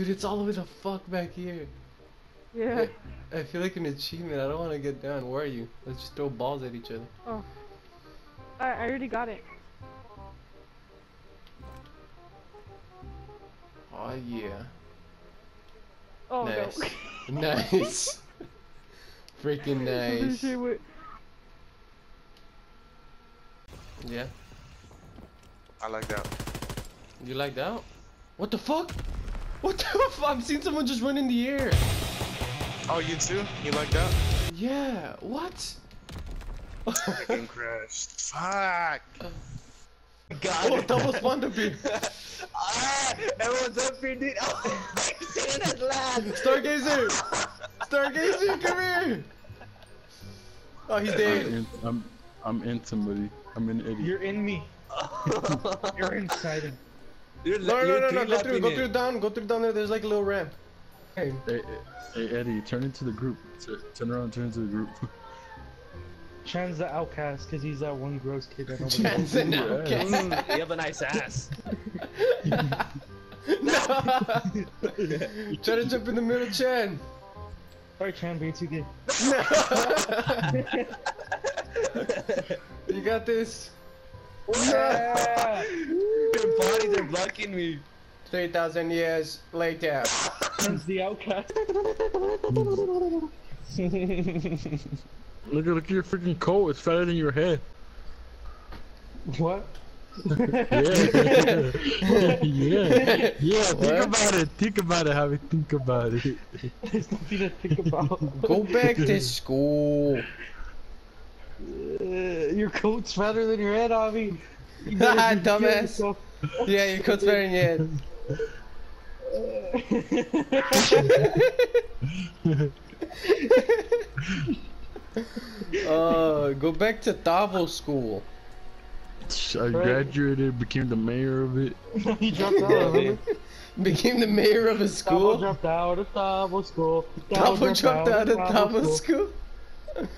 Dude, it's all the way the fuck back here. Yeah. I feel like an achievement. I don't want to get down. Where are you? Let's just throw balls at each other. Oh. I, I already got it. Oh yeah. Oh nice. no. nice. Freaking nice. Yeah. I like that. You like that? What the fuck? What the fuck? I've seen someone just run in the air. Oh, you too? You like that? Yeah. What? Fucking crashed. Fuck. God. oh, double spawn to be. ah, everyone's up here, dude. Oh, I'm seeing us last. Stargazer! Stargazer, come here! Oh, he's I'm dead. in, I'm, I'm in somebody. I'm in Eddie. You're in me. You're inside him. You're, No, no, you're no, no, go through, go through down, go through down there. There's like a little ramp. Hey, Hey, hey, hey, Eddie, turn into the group. Turn around, turn into the group. Chan's the outcast because he's that one gross kid that nobody Chance and Yeah. outcast. Mm, you have a nice ass. no! Try to jump in the middle, Chan. Sorry, Chan, being too gay. No! you got this. Yeah. Your bodies are blocking me. 3,000 years later. Chan's the outcast. Look at look at your freaking coat. It's fatter than your head. what? Yeah. yeah. Yeah. Think What? about it. Think about it. Have a think about it. There's nothing to think about. Go back to school. Uh, your coat's fatter than your head, Avi. You better Dumbass. Yeah, your coat's better than your head. Uh, go back to Tavo school. I graduated, became the mayor of it. he dropped out. remember? Became the mayor of a Tavo school. dropped out of Tavo school. Tavo dropped out of Tavo school. school.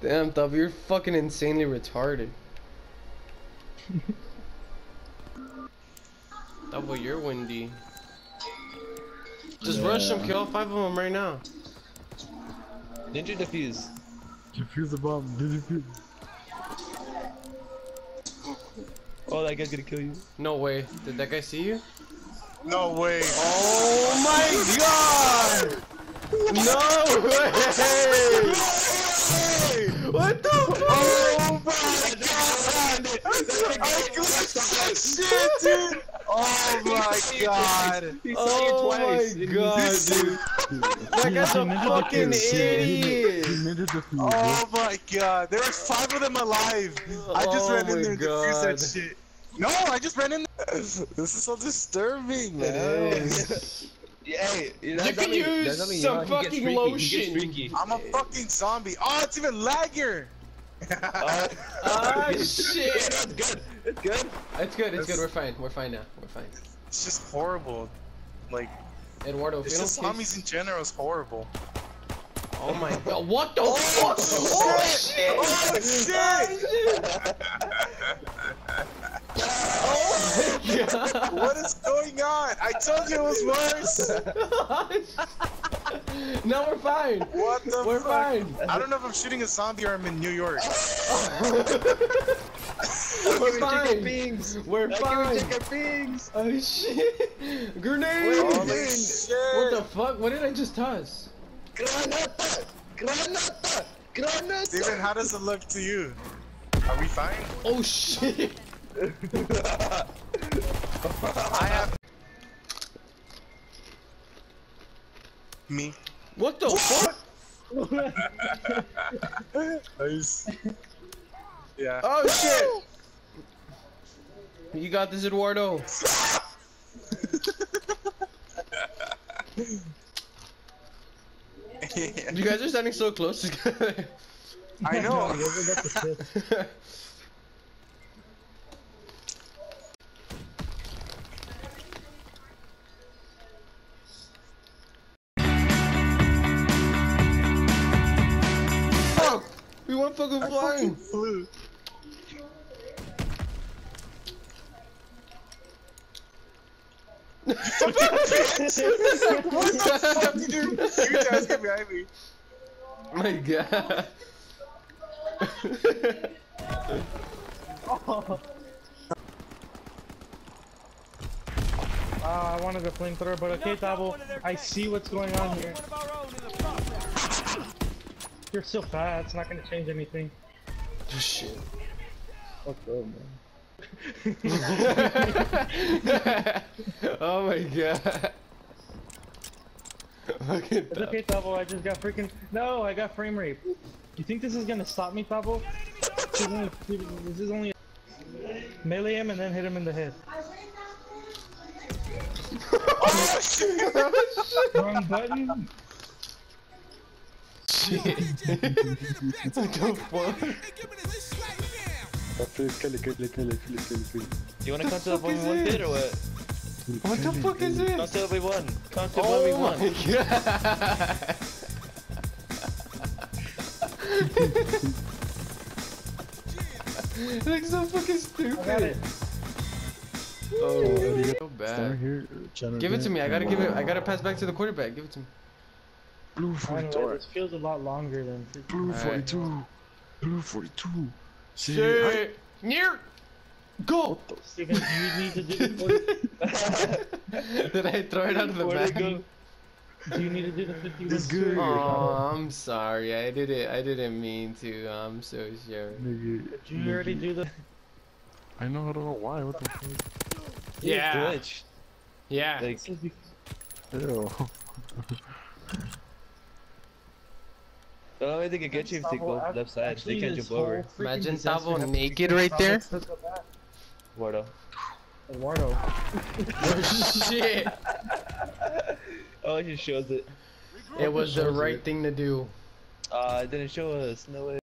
Damn, Tavo, you're fucking insanely retarded. Tavo, you're windy. Just rush them, kill all five of them right now. Ninja defuse. Defuse the bomb. Defuse. Oh, that guy's gonna kill you. No way. Did that guy see you? No way. Oh my god! No way! What the fuck? Oh my god! I glitched that shit, dude! Oh my god! He saw you Oh my god, dude. That guy's a fucking idiot. Oh my god! There was five of them alive! I just Oh ran in there and defused that shit. No, I just ran in there. This is so disturbing, man. Hey, You could use some fucking lotion. I'm a fucking zombie. Oh, it's even laggier! Uh, Ah, shit. It's good. It's good. It's good, it's good. We're fine. We're fine now. We're fine. it's just horrible. Like, Eduardo, if it's just zombies in general is horrible. Oh my god. What the fuck? Oh shit! Oh shit! Oh my god! What is going on? I told you it was worse. no, we're fine. What the We're fuck? fine. I don't know if I'm shooting a zombie or I'm in New York. We're fine. Pings. We're Check fine. our pings. Oh shit! Grenade! Holy shit! What the fuck? What did I just toss? Granata. Granata. Granata. Steven, how does it look to you? Are we fine? Oh shit! I have me. What the fuck? Nice. Yeah. Oh shit! You got this, Eduardo. You guys are standing so close together. I know. fucking I flying. fucking flew. what the fuck, dude? You guys get behind me. My god. Ah, I wanted a flamethrower, but okay, Tavo. I see what's going on here. You're so fat, it's not gonna change anything. Shit. Fuck up, man. oh my god. Look at It's okay, Tavo, I just got freaking- No, I got frame rape. You think this is gonna stop me, Tavo? This is only- This is only... Melee him and then hit him in the head. Oh shit! Wrong button? Shit. what the fuck? Kill it, kill it, kill it, kill it, kill it, kill it. You wanna count to the fuck 1v1 bit or what? What the fuck is Count this? to the 1v1. Count to Oh 1v1. my god. Looks so fucking stupid. I got it. Oh, so bad. here. Give it to me. I gotta give it. I gotta pass back to the quarterback. Give it to me. Blue I don't 42. this feels a lot longer than... Blue Alright. 42. Blue 42. See, Shit. Near. Go. Steven, you need to do the Did I throw it out of the bag? go? Do you need to do the 50 It's good. Oh, I'm sorry. I did it. I didn't mean to. I'm so sorry. Nigga, Did you already do the... I know, I don't know why. What the fuck? Yeah. Yeah. Like, Ew. the only way they can get you if they go left side. They can't jump over. Imagine Tavo naked right there. Wardo. Eduardo. Oh shit. Oh, it just shows it. It was the right thing to do. Uh, it didn't show us. No way.